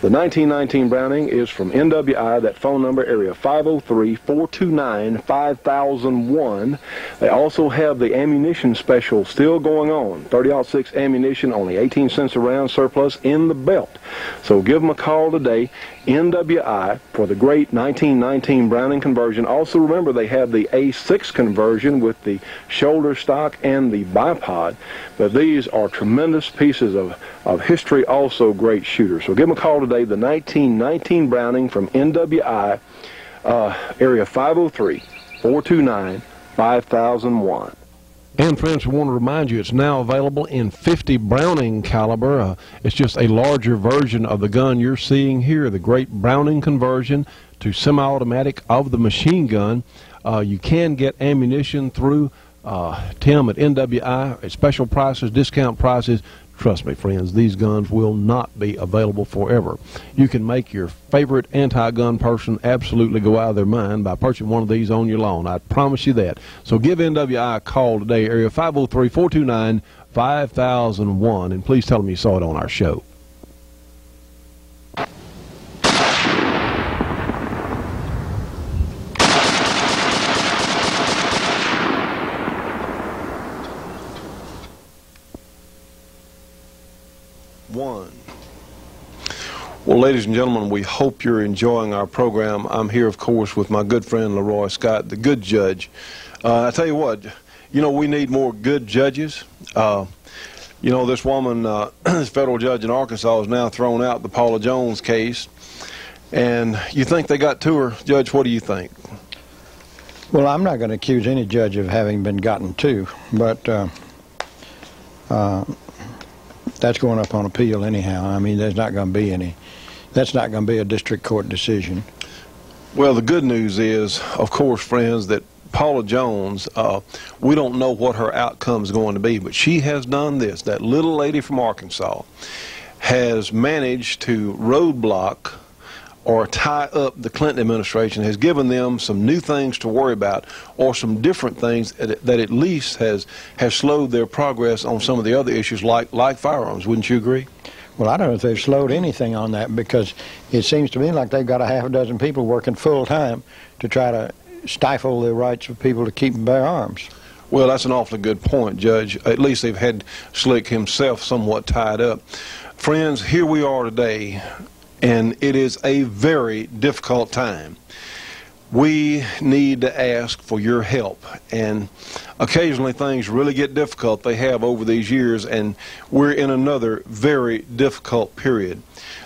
The 1919 Browning is from NWI. That phone number, area 503-429-5001. They also have the ammunition special still going on. 30-06 ammunition, only 18 cents a round surplus in the belt. So give them a call today. NWI for the great 1919 Browning conversion. Also remember they have the A6 conversion with the shoulder stock and the bipod. But these are tremendous pieces of, of history, also great shooters. So give them a call today, the 1919 Browning from NWI, uh, area 503 429 5001. And friends, we want to remind you it's now available in 50 Browning caliber. Uh, it's just a larger version of the gun you're seeing here, the great Browning conversion to semi-automatic of the machine gun. Uh, you can get ammunition through uh, Tim at NWI at special prices, discount prices. Trust me, friends, these guns will not be available forever. You can make your favorite anti-gun person absolutely go out of their mind by purchasing one of these on your lawn. I promise you that. So give NWI a call today, area 503-429-5001, and please tell them you saw it on our show. one. Well, ladies and gentlemen, we hope you're enjoying our program. I'm here, of course, with my good friend Leroy Scott, the good judge. Uh, I tell you what, you know, we need more good judges. Uh, you know, this woman, uh, this federal judge in Arkansas, has now thrown out the Paula Jones case. And you think they got to her. Judge, what do you think? Well, I'm not going to accuse any judge of having been gotten to, but uh, uh, that's going up on appeal anyhow. I mean, there's not going to be any. That's not going to be a district court decision. Well, the good news is, of course, friends, that Paula Jones, uh, we don't know what her outcome is going to be, but she has done this. That little lady from Arkansas has managed to roadblock or tie up the Clinton administration has given them some new things to worry about or some different things that that at least has has slowed their progress on some of the other issues like like firearms. Wouldn't you agree? Well, I don't know if they've slowed anything on that because it seems to me like they've got a half a dozen people working full time to try to stifle the rights of people to keep and bear arms. Well, that's an awfully good point, Judge. At least they've had Slick himself somewhat tied up. Friends, here we are today, and it is a very difficult time. We need to ask for your help, and occasionally things really get difficult. They have over these years, and we're in another very difficult period.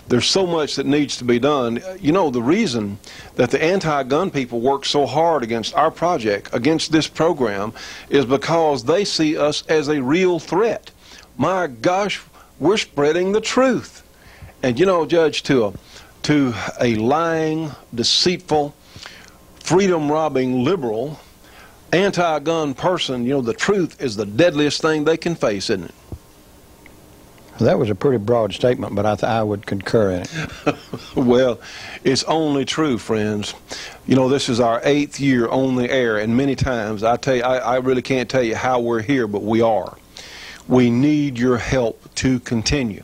There's so much that needs to be done. You know, the reason that the anti-gun people work so hard against our project, against this program, is because they see us as a real threat. My gosh, we're spreading the truth. And you know, Judge, to a, to a lying, deceitful, freedom-robbing liberal, anti-gun person, you know, the truth is the deadliest thing they can face, isn't it? That was a pretty broad statement, but I, th- I would concur in it. well, it's only true, friends. You know, this is our eighth year on the air, and many times I tell you, I, I really can't tell you how we're here, but we are. We need your help to continue.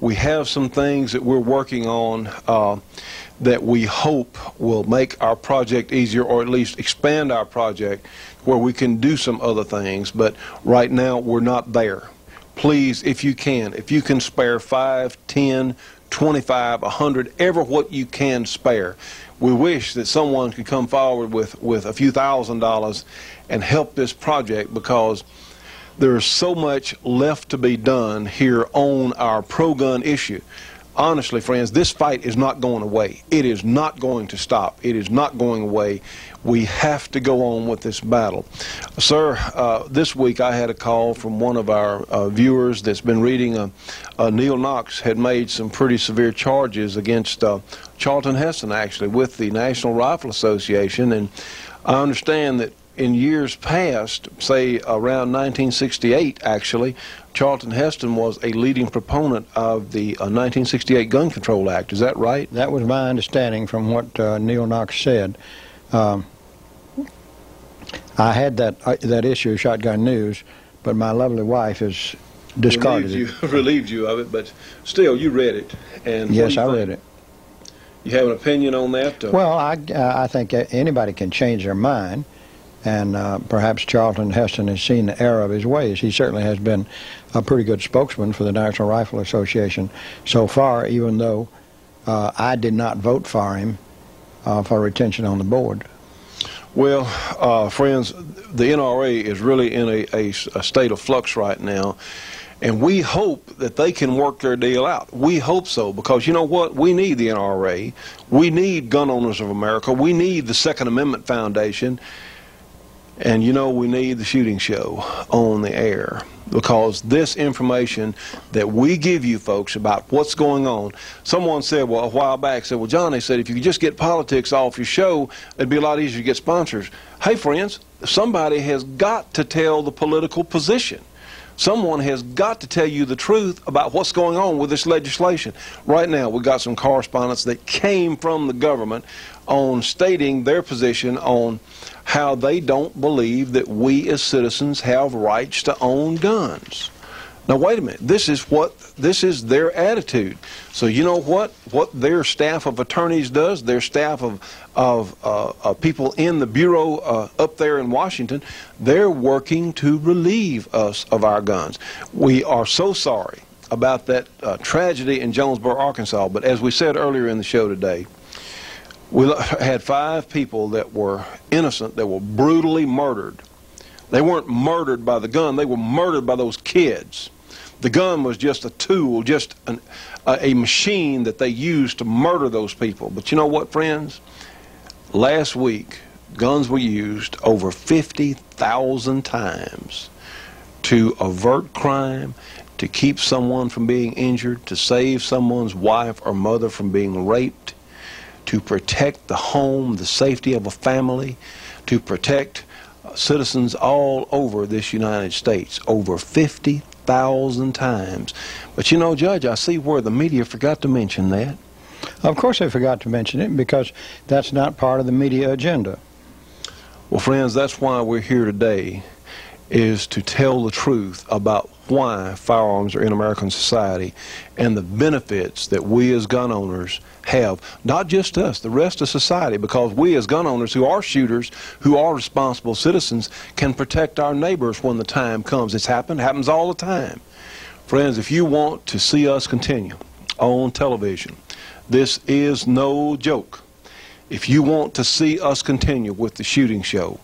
We have some things that we're working on uh, that we hope will make our project easier, or at least expand our project where we can do some other things. But right now, we're not there please, if you can, if you can spare 5, 10, 25, 100, ever what you can spare. We wish that someone could come forward with, with a few thousand dollars and help this project because there is so much left to be done here on our pro-gun issue honestly, friends, this fight is not going away. It is not going to stop. It is not going away. We have to go on with this battle. Sir, uh, this week I had a call from one of our uh, viewers that's been reading. Uh, uh Neal Knox had made some pretty severe charges against uh, Charlton Heston, actually, with the National Rifle Association. And I understand that in years past, say around 1968, actually, Charlton Heston was a leading proponent of the uh, 1968 Gun Control Act. Is that right? That was my understanding from what uh, Neal Knox said. Um, I had that uh, that issue, of Shotgun News, but my lovely wife has discarded relieved you, relieved you of it, but still, you read it. And yes, I think? read it. You have an opinion on that? Well, I I think anybody can change their mind and uh, perhaps Charlton Heston has seen the error of his ways. He certainly has been a pretty good spokesman for the National Rifle Association so far, even though uh, I did not vote for him uh, for retention on the board. Well, uh, friends, the NRA is really in a, a, a state of flux right now. And we hope that they can work their deal out. We hope so because you know what? We need the NRA. We need Gun Owners of America. We need the Second Amendment Foundation. And you know, we need the shooting show on the air because this information that we give you folks about what's going on. Someone said, well, a while back, said, well, Johnny said, if you could just get politics off your show, it'd be a lot easier to get sponsors. Hey, friends, somebody has got to tell the political position. Someone has got to tell you the truth about what's going on with this legislation. Right now, we've got some correspondence that came from the government on stating their position on how they don't believe that we as citizens have rights to own guns. Now wait a minute. This is what this is their attitude. So you know what what their staff of attorneys does. Their staff of of uh, uh, people in the bureau uh, up there in Washington. They're working to relieve us of our guns. We are so sorry about that uh, tragedy in Jonesboro, Arkansas. But as we said earlier in the show today, we had five people that were innocent that were brutally murdered. They weren't murdered by the gun, they were murdered by those kids. The gun was just a tool, just an, a, a machine that they used to murder those people. But you know what, friends? Last week, guns were used over 50,000 times to avert crime, to keep someone from being injured, to save someone's wife or mother from being raped to protect the home, the safety of a family, to protect citizens all over this United States, over 50,000 times. But you know, Judge, I see where the media forgot to mention that. Of course, they forgot to mention it because that's not part of the media agenda. Well, friends, that's why we're here today, is to tell the truth about why firearms are in American society and the benefits that we as gun owners have. Not just us, the rest of society, because we as gun owners who are shooters, who are responsible citizens, can protect our neighbors when the time comes. It's happened, happens all the time. Friends, if you want to see us continue on television, this is no joke. If you want to see us continue with the shooting show,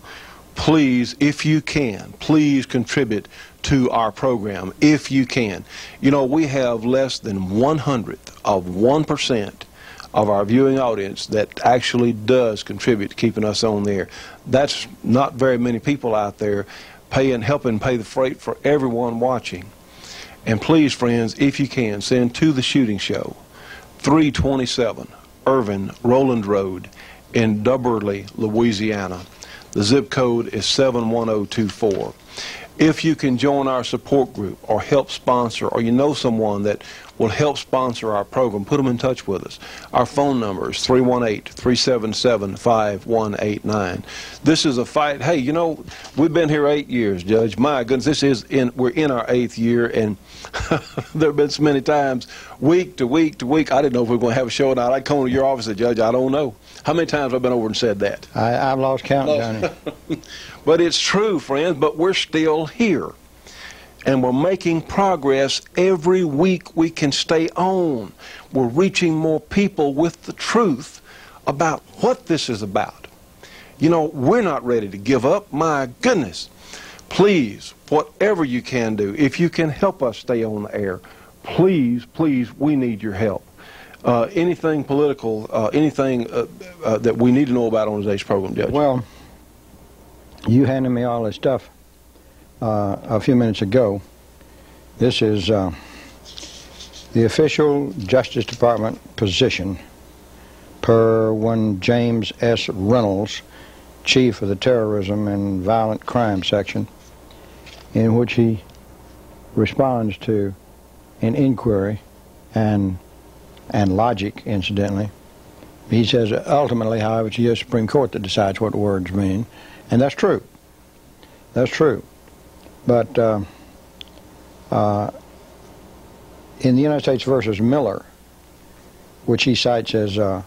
please, if you can, please contribute to our program, if you can. You know, we have less than one hundredth of 1% of our viewing audience that actually does contribute to keeping us on the air. That's not very many people out there paying, helping pay the freight for everyone watching. And please, friends, if you can, send to the shooting show, 327 Irvin Roland Road in Dubberly, Louisiana. The zip code is 71024. If you can join our support group or help sponsor, or you know someone that will help sponsor our program, put them in touch with us. Our phone number is 318-377-5189. This is a fight. Hey, you know, we've been here eight years, Judge. My goodness, this is in, we're in our eighth year, and there have been so many times, week to week to week, I didn't know if we were going to have a show or not. I'd come to your office and Judge, I don't know. How many times have I been over and said that? I, I've lost count, Johnny. but it's true, friends, but we're still here. And we're making progress every week we can stay on. We're reaching more people with the truth about what this is about. You know, we're not ready to give up. My goodness. Please, whatever you can do, if you can help us stay on the air, please, please, we need your help. Uh, anything political, uh, anything uh, uh that we need to know about on today's program, Judge? Well, you handed me all this stuff uh, a few minutes ago. This is uh, the official Justice Department position per one James S. Reynolds, Chief of the Terrorism and Violent Crime Section, in which he responds to an inquiry and and logic, incidentally. He says ultimately, however, it's the U.S. Supreme Court that decides what words mean, and that's true. That's true. But uh, uh, in the United States versus Miller, which he cites as uh,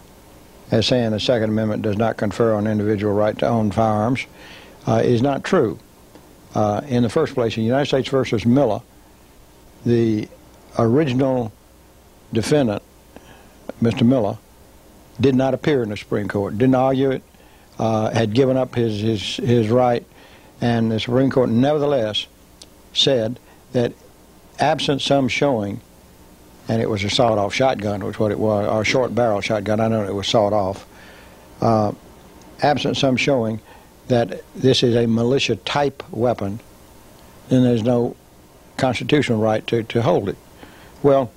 as saying the Second Amendment does not confer on individual right to own firearms, uh, is not true. Uh, in the first place, in the United States versus Miller, the original defendant, Mr. Miller, did not appear in the Supreme Court, didn't argue it, uh, had given up his, his, his right, and the Supreme Court nevertheless said that absent some showing, and it was a sawed-off shotgun, was what it was, or short-barrel shotgun, I know it was sawed off, uh, absent some showing that this is a militia-type weapon, then there's no constitutional right to, to hold it. Well,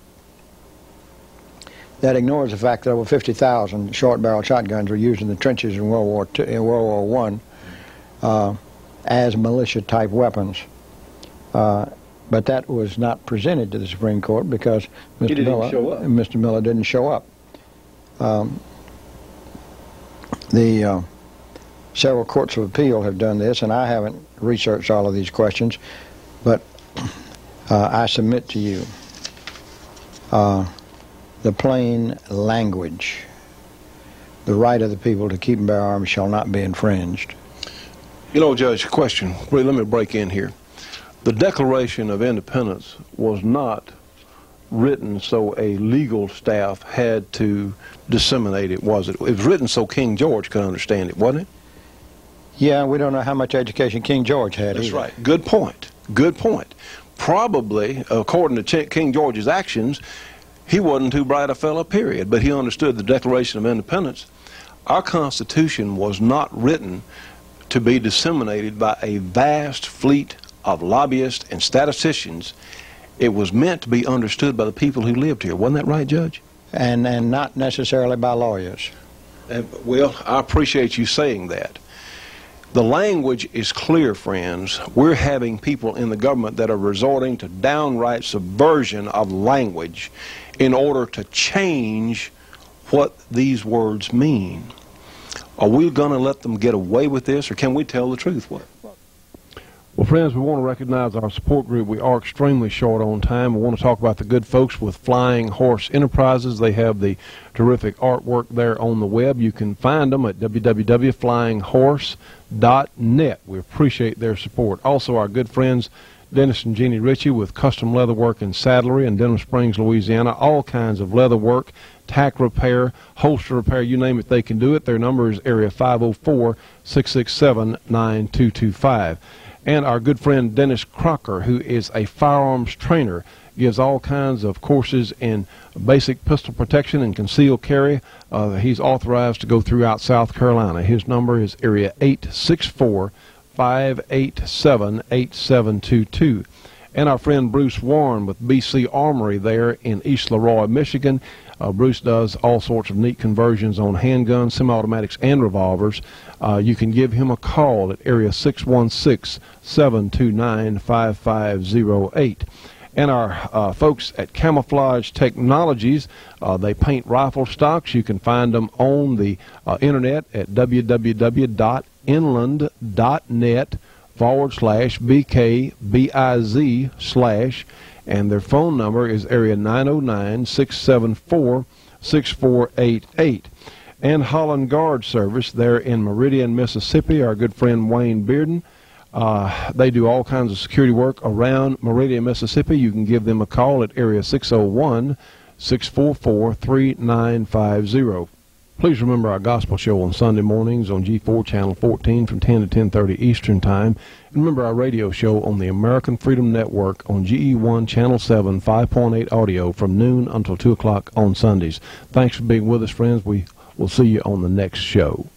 that ignores the fact that over 50,000 short-barrel shotguns were used in the trenches in World War II, in World War One uh, as militia-type weapons. Uh, but that was not presented to the Supreme Court because Mr. Miller, Mr. Miller didn't show up. Um, the uh, several courts of appeal have done this, and I haven't researched all of these questions, but uh, I submit to you uh, the plain language. The right of the people to keep and bear arms shall not be infringed. You know, Judge, question. Let me break in here. The Declaration of Independence was not written so a legal staff had to disseminate it, was it? It was written so King George could understand it, wasn't it? Yeah, we don't know how much education King George had. That's either. right. Good point. Good point. Probably, according to King George's actions, he wasn't too bright a fellow, period, but he understood the Declaration of Independence. Our Constitution was not written to be disseminated by a vast fleet of lobbyists and statisticians, it was meant to be understood by the people who lived here. Wasn't that right, Judge? And, and not necessarily by lawyers. Uh, well, I appreciate you saying that. The language is clear, friends. We're having people in the government that are resorting to downright subversion of language in order to change what these words mean. Are we going to let them get away with this, or can we tell the truth? What? Well, friends, we want to recognize our support group. We are extremely short on time. We want to talk about the good folks with Flying Horse Enterprises. They have the terrific artwork there on the web. You can find them at www.flyinghorse.net. We appreciate their support. Also, our good friends Dennis and Jeannie Ritchie with Custom Leatherwork and Saddlery in Denham Springs, Louisiana. All kinds of leather work, tack repair, holster repair, you name it, they can do it. Their number is area 504 667 9225 and our good friend Dennis Crocker, who is a firearms trainer, gives all kinds of courses in basic pistol protection and concealed carry. Uh, he's authorized to go throughout South Carolina. His number is area 864 587 8722. And our friend Bruce Warren with BC Armory there in East LeRoy, Michigan. Uh, Bruce does all sorts of neat conversions on handguns, semi-automatics, and revolvers. Uh, you can give him a call at area 616-729-5508. And our uh, folks at Camouflage Technologies, uh, they paint rifle stocks. You can find them on the uh, internet at www.inland.net forward slash BKBIZ slash and their phone number is area 909-674-6488. And Holland Guard Service there in Meridian, Mississippi, our good friend Wayne Bearden. Uh, they do all kinds of security work around Meridian, Mississippi. You can give them a call at area 601 644 3950. Please remember our gospel show on Sunday mornings on G4 Channel 14 from 10 to 10:30 Eastern Time. And remember our radio show on the American Freedom Network on GE1 Channel 7 5.8 audio from noon until 2 o'clock on Sundays. Thanks for being with us, friends. We will see you on the next show.